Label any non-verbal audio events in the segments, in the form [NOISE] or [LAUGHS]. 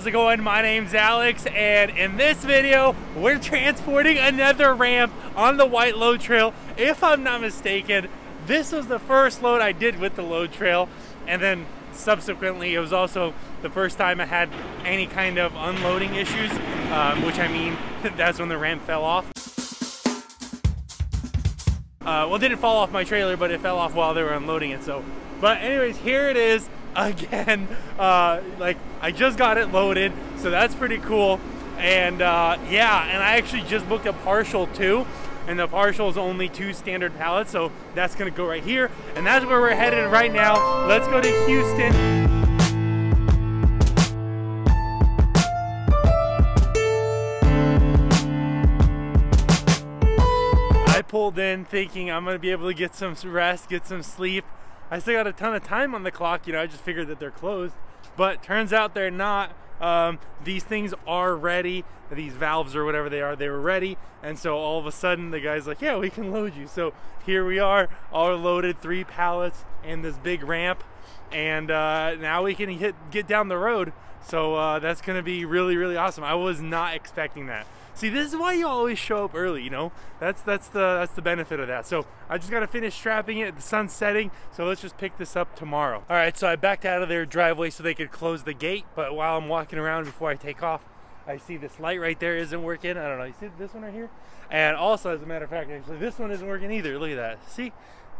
how's it going? My name's Alex, and in this video, we're transporting another ramp on the White Load Trail. If I'm not mistaken, this was the first load I did with the load trail, and then subsequently, it was also the first time I had any kind of unloading issues, um, which I mean, [LAUGHS] that's when the ramp fell off. Uh, well, it didn't fall off my trailer, but it fell off while they were unloading it. So, but anyways, here it is [LAUGHS] again. Uh, like I just got it loaded, so that's pretty cool. And uh, yeah, and I actually just booked a partial too. And the partial is only two standard pallets, so that's gonna go right here. And that's where we're headed right now. Let's go to Houston. I pulled in thinking I'm gonna be able to get some rest, get some sleep. I still got a ton of time on the clock, you know, I just figured that they're closed, but turns out they're not. Um, these things are ready, these valves or whatever they are, they were ready. And so all of a sudden the guy's like, yeah, we can load you. So here we are, all loaded, three pallets and this big ramp. And uh, now we can hit, get down the road. So uh, that's gonna be really, really awesome. I was not expecting that. See, this is why you always show up early, you know? That's that's the that's the benefit of that. So I just gotta finish strapping it, the sun's setting, so let's just pick this up tomorrow. All right, so I backed out of their driveway so they could close the gate, but while I'm walking around before I take off, I see this light right there isn't working. I don't know, you see this one right here? And also, as a matter of fact, actually, this one isn't working either. Look at that. See?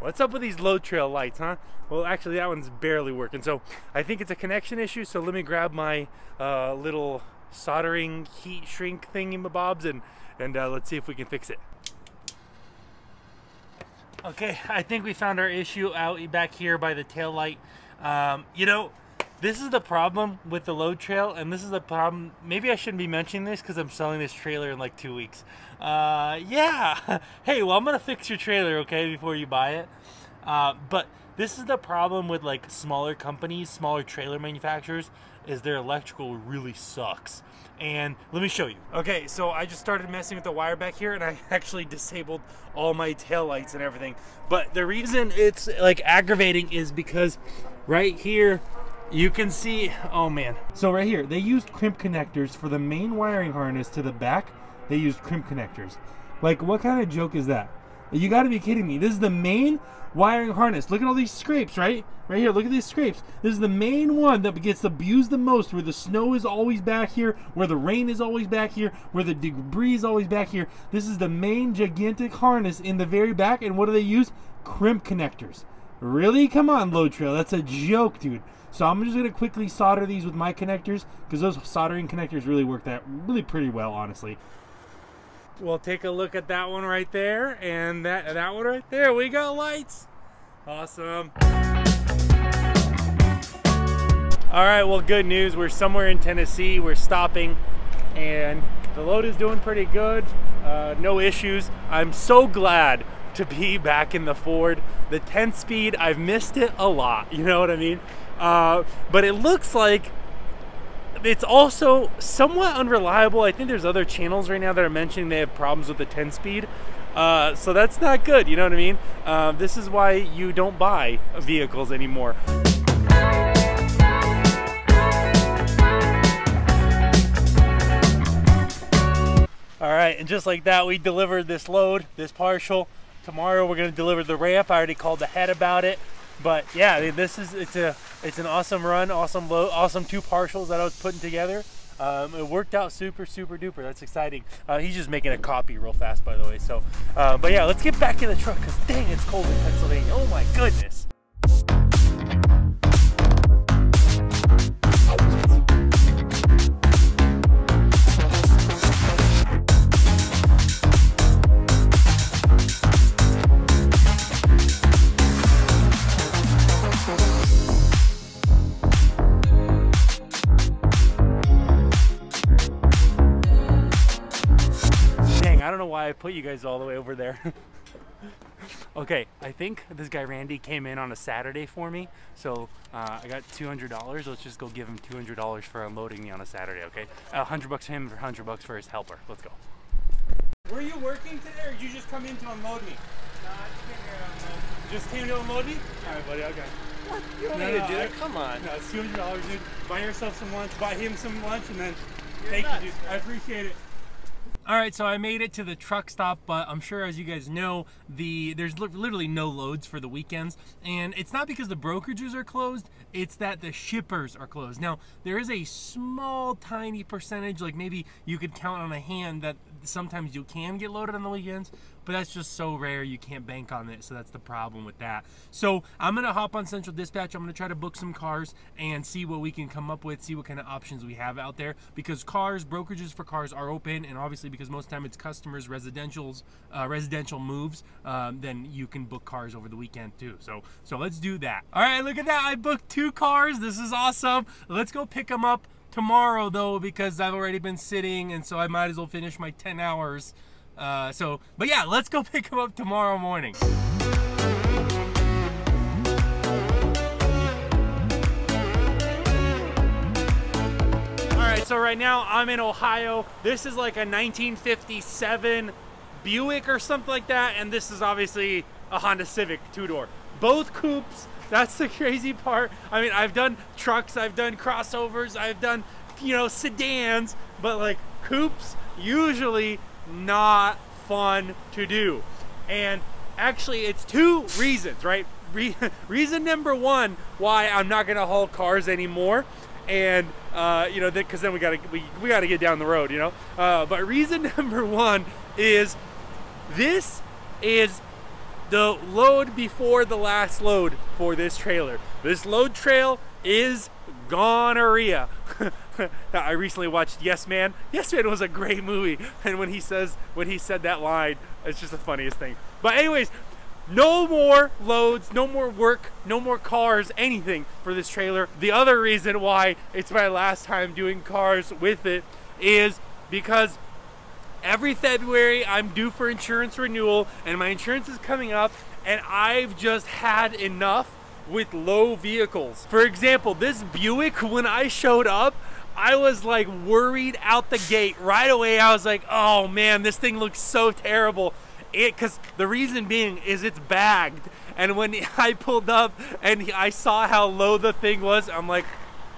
What's up with these load trail lights, huh? Well, actually, that one's barely working. So I think it's a connection issue. So let me grab my uh, little soldering heat shrink thingy-mabobs and, and uh, let's see if we can fix it. Okay, I think we found our issue out back here by the tail light. Um, you know, this is the problem with the load trail, and this is the problem. Maybe I shouldn't be mentioning this because I'm selling this trailer in like two weeks. Uh, yeah. [LAUGHS] hey, well, I'm gonna fix your trailer, okay, before you buy it. Uh, but this is the problem with like smaller companies, smaller trailer manufacturers, is their electrical really sucks. And let me show you. Okay, so I just started messing with the wire back here and I [LAUGHS] actually disabled all my tail lights and everything. But the reason it's like aggravating is because right here you can see, oh man. So right here, they used crimp connectors for the main wiring harness to the back. They used crimp connectors. Like what kind of joke is that? You got to be kidding me. This is the main wiring harness. Look at all these scrapes, right? Right here, look at these scrapes. This is the main one that gets abused the most, where the snow is always back here, where the rain is always back here, where the debris is always back here. This is the main gigantic harness in the very back, and what do they use? Crimp connectors. Really? Come on, Load Trail. That's a joke, dude. So I'm just gonna quickly solder these with my connectors because those soldering connectors really work that really pretty well, honestly we'll take a look at that one right there and that that one right there. We got lights. Awesome. All right well good news. We're somewhere in Tennessee. We're stopping and the load is doing pretty good. Uh, no issues. I'm so glad to be back in the Ford. The 10 speed I've missed it a lot. You know what I mean? Uh, but it looks like it's also somewhat unreliable. I think there's other channels right now that are mentioning they have problems with the 10 speed. Uh, so that's not good, you know what I mean? Uh, this is why you don't buy vehicles anymore. All right, and just like that, we delivered this load, this partial. Tomorrow we're gonna deliver the ramp. I already called ahead about it. But yeah, this is it's a it's an awesome run, awesome low, awesome two partials that I was putting together. Um, it worked out super, super duper. That's exciting. Uh, he's just making a copy real fast, by the way. So, uh, but yeah, let's get back in the truck because dang, it's cold in Pennsylvania. Oh my goodness. I put you guys all the way over there. [LAUGHS] okay, I think this guy Randy came in on a Saturday for me, so uh, I got $200. Let's just go give him $200 for unloading me on a Saturday, okay? A 100 bucks for him, 100 bucks for his helper. Let's go. Were you working today, or did you just come in to unload me? No, I just came here to unload. Just came to unload me? All right, buddy, okay. What? You don't No, need no, to do I- it. Come on. No, it's $200, dude. Buy yourself some lunch, buy him some lunch, and then You're thank nuts, you, dude. I appreciate it. All right, so I made it to the truck stop, but I'm sure, as you guys know, the there's li- literally no loads for the weekends, and it's not because the brokerages are closed; it's that the shippers are closed. Now, there is a small, tiny percentage, like maybe you could count on a hand, that sometimes you can get loaded on the weekends, but that's just so rare you can't bank on it. So that's the problem with that. So I'm gonna hop on Central Dispatch. I'm gonna try to book some cars and see what we can come up with, see what kind of options we have out there. Because cars, brokerages for cars are open, and obviously because most of the time it's customers, residential's, uh, residential moves, um, then you can book cars over the weekend too. So so let's do that. All right, look at that. I booked two cars. This is awesome. Let's go pick them up tomorrow though because I've already been sitting and so I might as well finish my 10 hours. Uh, so, but yeah, let's go [LAUGHS] pick him up tomorrow morning. All right, so right now I'm in Ohio. This is like a 1957 Buick or something like that, and this is obviously a Honda Civic two-door. Both coupes. [LAUGHS] That's the crazy part. I mean, I've done trucks, I've done crossovers, I've done, you know, sedans, but like coupes usually not fun to do. And actually, it's two reasons, right? Re- [LAUGHS] reason number one why I'm not gonna haul cars anymore and uh, you know, because then we gotta we, we gotta get down the road, you know. Uh, but reason [LAUGHS] number one is this is the load before the last load for this trailer. This load trail is gonorrhea. [LAUGHS] [LAUGHS] I recently watched Yes Man. Yes Man was a great movie, and when he says when he said that line, it's just the funniest thing. But anyways, no more loads, no more work, no more cars, anything for this trailer. The other reason why it's my last time doing cars with it is because every February I'm due for insurance renewal and my insurance is coming up and I've just had enough with low vehicles. For example, this Buick, when I showed up, I was like worried out the gate right away. I was like, oh man, this thing looks so terrible. It, cause the reason being is it's bagged. And when [LAUGHS] I pulled up and I saw how low the thing was, I'm like,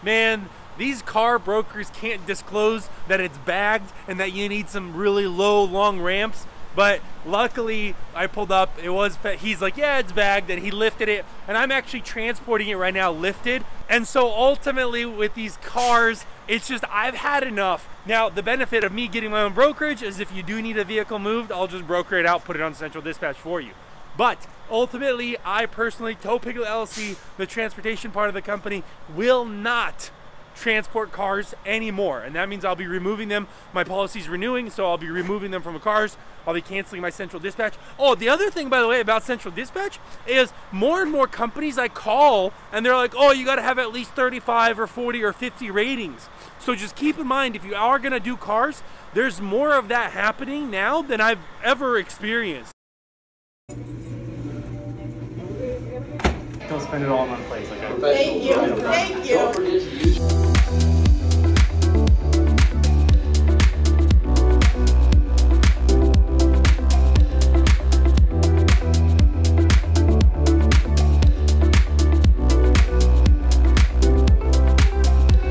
man, these car brokers can't disclose that it's bagged and that you need some really low, long ramps. But luckily, I pulled up. It was. He's like, yeah, it's bagged, and he lifted it, and I'm actually transporting it right now, lifted. And so ultimately, with these cars, it's just I've had enough. Now, the benefit of me getting my own brokerage is if you do need a vehicle moved, I'll just broker it out, put it on Central Dispatch for you. But ultimately, I personally, Tow Piglet LLC, the transportation part of the company, will not transport cars anymore. And that means I'll be removing them. My policy's renewing, so I'll be removing them from the cars. I'll be canceling my Central Dispatch. Oh, the other thing, by the way, about Central Dispatch is more and more companies I call and they're like, oh, you got to have at least 35 or 40 or 50 ratings. So just keep in mind, if you are going to do cars, there's more of that happening now than I've ever experienced. Don't spend it all in one place. Like Okay? Thank you, thank you.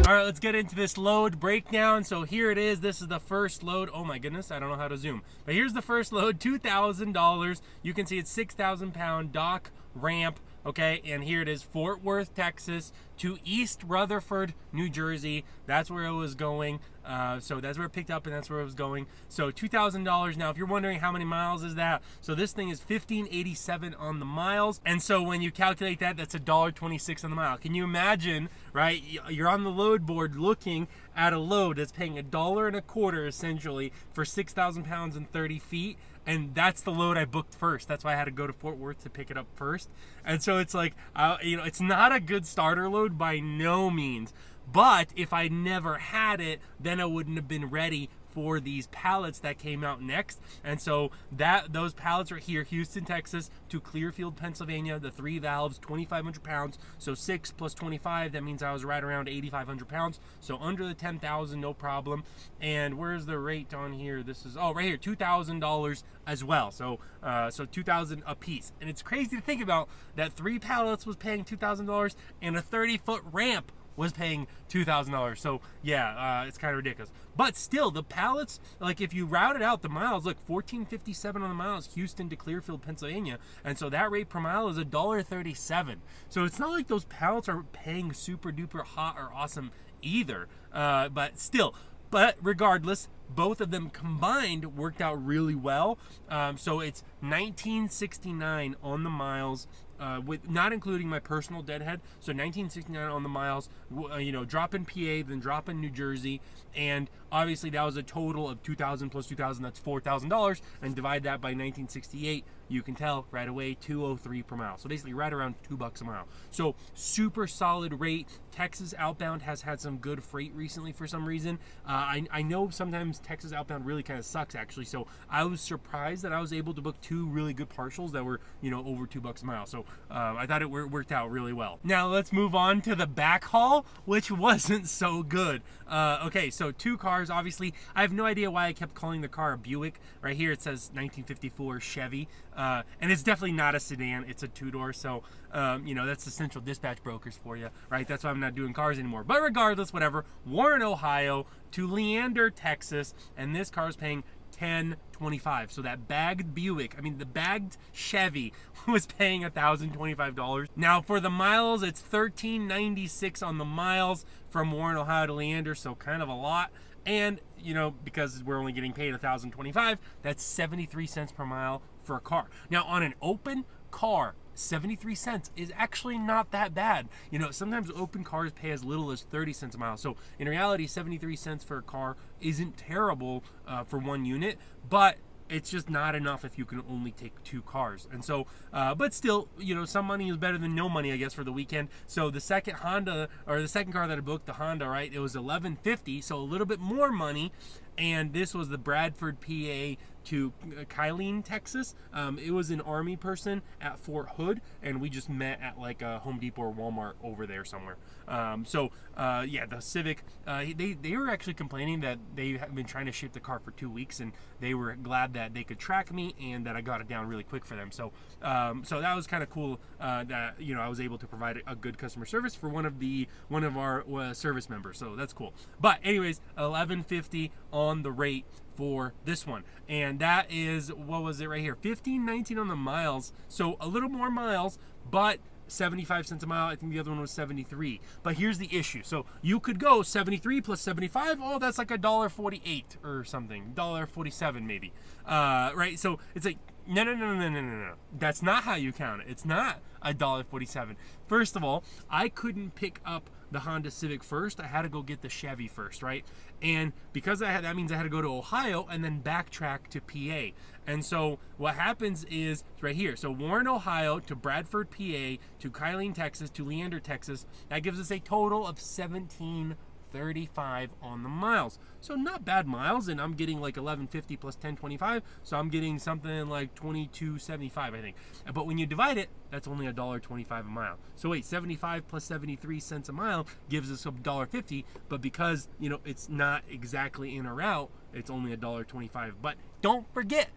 All right, let's get into this load breakdown. So here it is. This is the first load. Oh my goodness, I don't know how to zoom. But here's the first load, $2,000. You can see it's 6,000 pound dock ramp. Okay, and here it is, Fort Worth, Texas to East Rutherford, New Jersey. That's where it was going. Uh, so that's where it picked up and that's where it was going. So $2,000. Now, if you're wondering how many miles is that, so this thing is 1587 on the miles. And so when you calculate that, that's $1.26 on the mile. Can you imagine, right? You're on the load board looking at a load that's paying a dollar and a quarter essentially for 6,000 pounds and 30 feet and that's the load I booked first. That's why I had to go to Fort Worth to pick it up first. And so it's like, uh, you know, it's not a good starter load by no means. But if I never had it, then I wouldn't have been ready for these pallets that came out next. And so that those pallets are here, Houston, Texas to Clearfield, Pennsylvania, the three valves, 2,500 pounds. So six plus 25, that means I was right around 8,500 pounds. So under the 10,000, no problem. And where's the rate on here? This is, oh, right here, $2,000 as well. So, uh, so 2,000 a piece. And it's crazy to think about that three pallets was paying $2,000 and a 30 foot ramp was paying two thousand dollars. So yeah, uh, it's kind of ridiculous. But still, the pallets, like if you route it out, the miles, look, fourteen fifty seven on the miles, Houston to Clearfield, Pennsylvania, and so that rate per mile is a dollar thirty seven. So it's not like those pallets are paying super duper hot or awesome either. Uh, but still, but regardless, both of them combined worked out really well. Um, so it's 1969 on the miles, uh, with not including my personal deadhead. So 1969 on the miles, uh, you know, drop in PA, then drop in New Jersey, and obviously that was a total of 2,000 plus 2,000. That's $4,000, and divide that by 1968. You can tell right away 203 per mile. So basically right around two bucks a mile. So super solid rate. Texas outbound has had some good freight recently for some reason. Uh, I, I know sometimes Texas outbound really kind of sucks actually. So I was surprised that I was able to book two really good partials that were you know over two bucks a mile. So uh, I thought it worked out really well. Now let's move on to the back haul, which [LAUGHS] wasn't so good. Uh, okay, so two cars. Obviously, I have no idea why I kept calling the car a Buick. Right here it says 1954 Chevy. Uh, and it's definitely not a sedan, it's a two door. So, um, you know, that's the central dispatch brokers for you, right? That's why I'm not doing cars anymore. But regardless, whatever, Warren, Ohio to Leander, Texas, and this car is paying 1025 so that bagged buick i mean the bagged chevy [LAUGHS] was paying $1025 now for the miles it's 1396 on the miles from warren ohio to leander so kind of a lot and you know because we're only getting paid 1025 that's 73 cents per mile for a car. Now, on an open car, 73 cents is actually not that bad. You know, sometimes open cars pay as little as 30 cents a mile. So in reality, 73 cents for a car isn't terrible uh, for one unit, but it's just not enough if you can only take two cars. And so, uh, but still, you know, some money is better than no money, I guess, for the weekend. So the second Honda or the second car that I booked, the Honda, right? It was 1150, so a little bit more money. And this was the Bradford, PA to Killeen, Texas. Um, it was an army person at Fort Hood, and we just met at like a Home Depot or Walmart over there somewhere. Um, so uh, yeah, the Civic. Uh, they they were actually complaining that they have been trying to ship the car for two weeks, and they were glad that they could track me and that I got it down really quick for them. So um, so that was kind of cool uh, that you know I was able to provide a good customer service for one of the one of our uh, service members. So that's cool. But anyways, 1150 on the rate for this one. And that is, what was it right here? 1519 on the miles. So a little more miles, but 75 cents a mile. I think the other one was 73. But here's the issue. So you could go 73 plus 75. Oh, that's like a dollar 48 or something. Dollar 47 maybe. Uh, right? So it's like no, no, no, no, no, no, no. That's not how you count it. It's not a dollar 47. First of all, I couldn't pick up the Honda Civic first. I had to go get the Chevy first, right? And because I had that means I had to go to Ohio and then backtrack to PA. And so what happens is right here. So Warren, Ohio to Bradford, PA to Killeen, Texas to Leander, Texas. That gives us a total of 17 35 on the miles. So not bad miles, and I'm getting like 1150 plus 1025, so I'm getting something like 2275, I think. But when you divide it, that's only a dollar 25 a mile. So wait, 75 plus 73 cents a mile gives us a dollar 50, but because you know it's not exactly in or out, it's only a dollar 25. But don't forget,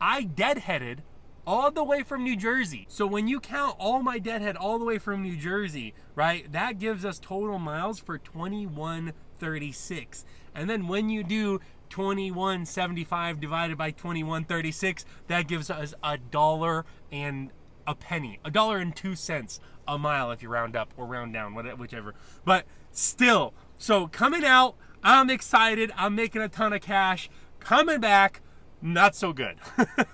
I deadheaded all the way from New Jersey. So when you count all my deadhead all the way from New Jersey, right, that gives us total miles for 2136. And then when you do 2175 divided by 2136, that gives us a dollar and a penny, a dollar and two cents a mile if you round up or round down, whichever. But still, so coming out, I'm excited. I'm making a ton of cash. Coming back, not so good.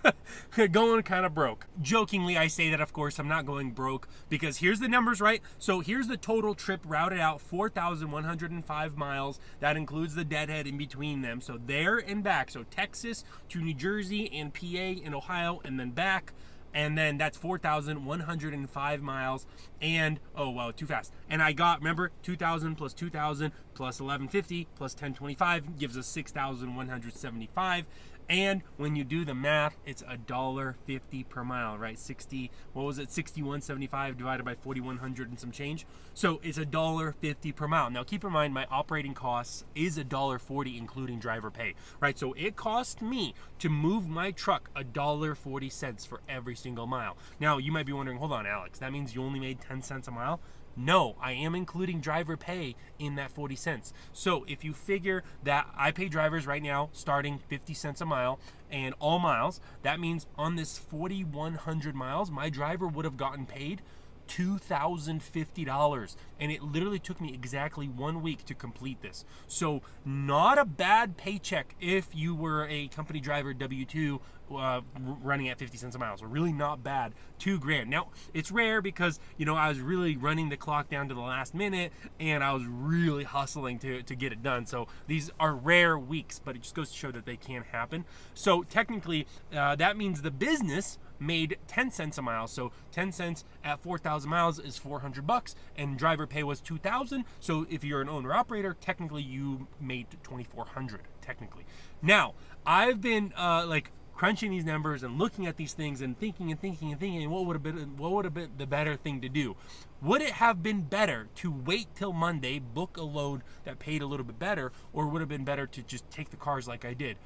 [LAUGHS] going kind of broke. Jokingly, I say that, of course, I'm not going broke because here's the numbers, right? So here's the total trip routed out 4,105 miles. That includes the deadhead in between them. So there and back. So Texas to New Jersey and PA and Ohio and then back. and then that's 4,105 miles. And oh wow, too fast. And I got remember 2,000 plus 2,000 plus 1150 plus 1025 gives us 6,175. And when you do the math, it's a dollar fifty per mile, right? Sixty, what was it? Sixty-one seventy-five divided by forty-one hundred and some change. So it's a dollar fifty per mile. Now keep in mind, my operating costs is a dollar forty, including driver pay, right? So it cost me to move my truck a dollar forty cents for every single mile. Now you might be wondering, hold on, Alex, that means you only made ten cents a mile. No, I am including driver pay in that 40 cents. So if you figure that I pay drivers right now starting 50 cents a mile and all miles, that means on this 4,100 miles, my driver would have gotten paid $2,050. And it literally took me exactly one week to complete this. So, not a bad paycheck if you were a company driver W 2 uh, running at 50 cents a mile. So, really not bad. Two grand. Now, it's rare because, you know, I was really running the clock down to the last minute and I was really hustling to, to get it done. So, these are rare weeks, but it just goes to show that they can happen. So, technically, uh, that means the business made 10 cents a mile. So 10 cents at 4,000 miles is 400 bucks, and driver pay was 2,000. So if you're an owner operator, technically you made 2,400. Technically, now I've been uh, like crunching these numbers and looking at these things and thinking and thinking and thinking what would have been what would have been the better thing to do would it have been better to wait till monday book a load that paid a little bit better or would it have been better to just take the cars like i did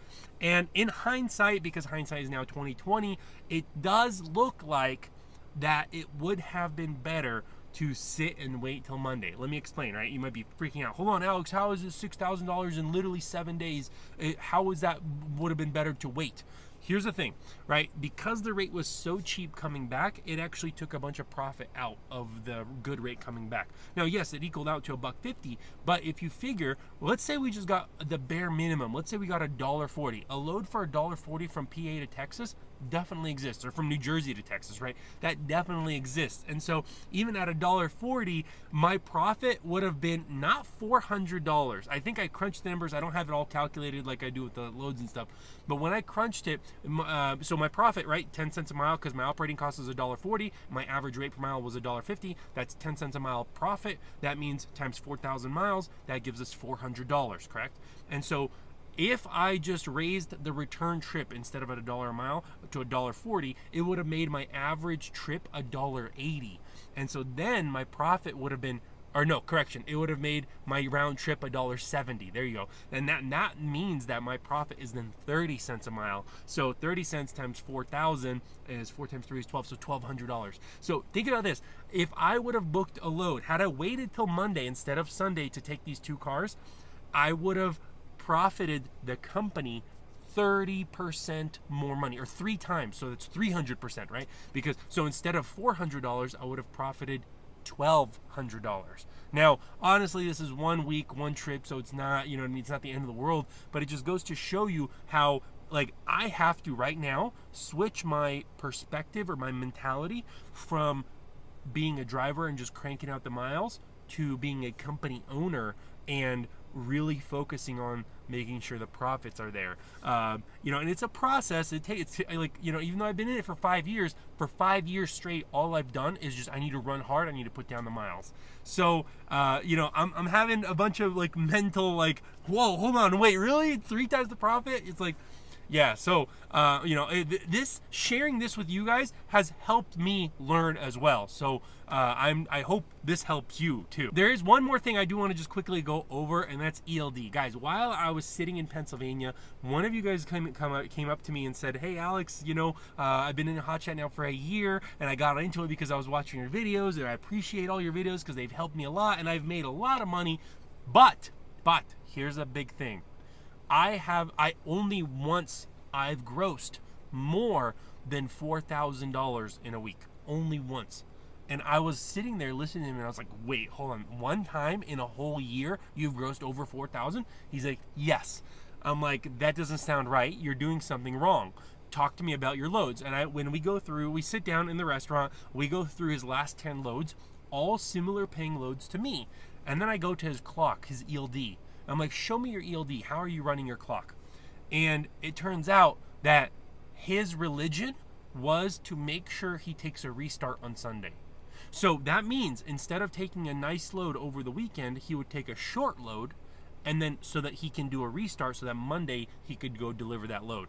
and in hindsight because hindsight is now 2020 it does look like that it would have been better to sit and wait till Monday. Let me explain, right? You might be freaking out. Hold on, Alex, how is this $6,000 in literally seven days? Uh, how is that would have been better to wait? Here's the thing, right? Because the rate was so cheap coming back, it actually took a bunch of profit out of the good rate coming back. Now, yes, it equaled out to a buck fifty, but if you figure, let's say we just got the bare minimum. Let's say we got a dollar forty. A load for a dollar forty from PA to Texas definitely exists, or from New Jersey to Texas, right? That definitely exists. And so even at a dollar forty, my profit would have been not four hundred dollars. I think I crunched the numbers. I don't have it all calculated like I do with the loads and stuff. But when I crunched it, uh, so my profit, right, 10 cents a mile because my operating cost is $1.40. My average rate per mile was $1.50. That's 10 cents a mile profit. That means times 4,000 miles, that gives us $400, correct? And so if I just raised the return trip instead of at a dollar a mile to a dollar forty, it would have made my average trip a dollar eighty. And so then my profit would have been or no, correction, it would have made my round trip a dollar seventy. There you go. And that that means that my profit is then thirty cents a mile. So thirty cents times four thousand is four times three is twelve, so twelve hundred dollars. So think about this: if I would have booked a load, had I waited till Monday instead of Sunday to take these two cars, I would have profited the company 30% more money or three times so that's 300% right because so instead of $400 i would have profited $1,200. Now, honestly, this is one week, one trip, so it's not, you know I mean? It's not the end of the world, but it just goes to show you how, like, I have to right now switch my perspective or my mentality from being a driver and just cranking out the miles to being a company owner and really focusing on making sure the profits are there. Um, you know, and it's a process. It takes like you know, even though I've been in it for five years, for five years straight, all I've done is just I need to run hard. I need to put down the miles. So uh, you know, I'm I'm having a bunch of like mental like, whoa, hold on, wait, really? Three times the profit? It's like yeah so uh, you know this sharing this with you guys has helped me learn as well. So uh, I'm I hope this helps you too. There is one more thing I do want to just quickly go over and that's ELD guys while I was sitting in Pennsylvania one of you guys came, come up, came up to me and said hey Alex you know uh, I've been in hotshot now for a year and I got into it because I was watching your videos and I appreciate all your videos because they've helped me a lot and I've made a lot of money. But but here's a big thing I have I only once I've grossed more than four thousand dollars in a week. Only once. And I was sitting there listening to him and I was like, wait, hold on. One time in a whole year you've grossed over four thousand? He's like, Yes. I'm like, that doesn't sound right. You're doing something wrong. Talk to me about your loads. And I when we go through, we sit down in the restaurant, we go through his last ten loads, all similar paying loads to me. And then I go to his clock, his ELD. I'm like, show me your ELD. How are you running your clock? And it turns out that his religion was to make sure he takes a restart on Sunday. So that means instead of taking a nice load over the weekend, he would take a short load and then so that he can do a restart so that Monday he could go deliver that load.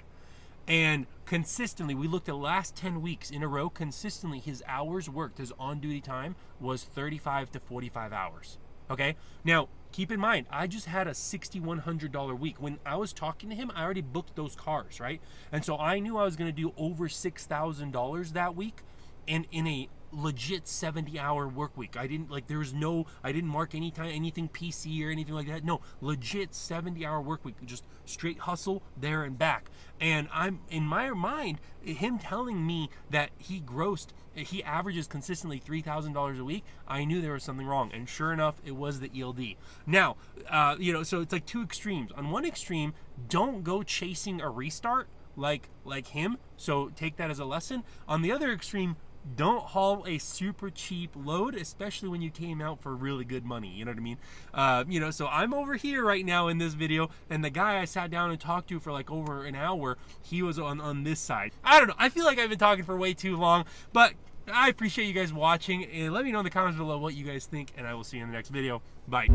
And consistently, we looked at last 10 weeks in a row, consistently his hours worked, his on duty time was 35 to 45 hours. Okay? Now, keep in mind, I just had a $6,100 week. When I was talking to him, I already booked those cars, right? And so I knew I was going to do over $6,000 that week and in a legit 70 hour work week. I didn't like there was no I didn't mark any time anything PC or anything like that. No, legit 70 hour work week, just straight hustle there and back. And I'm in my mind him telling me that he grossed he averages consistently $3,000 a week, I knew there was something wrong. And sure enough, it was the ELD. Now, uh, you know, so it's like two extremes. On one extreme, don't go chasing a restart like like him. So take that as a lesson. On the other extreme, don't haul a super cheap load, especially when you came out for really good money. You know what I mean? Uh, you know, so I'm over here right now in this video, and the guy I sat down and talked to for like over an hour, he was on on this side. I don't know. I feel like I've been talking for way too long, but I appreciate you guys watching, and let me know in the comments below what you guys think, and I will see you in the next video. Bye.